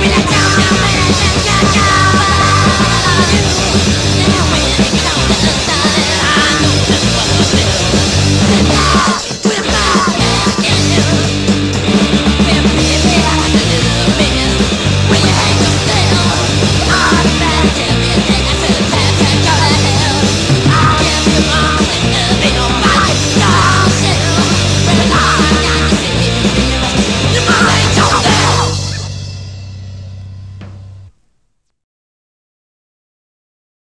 Mira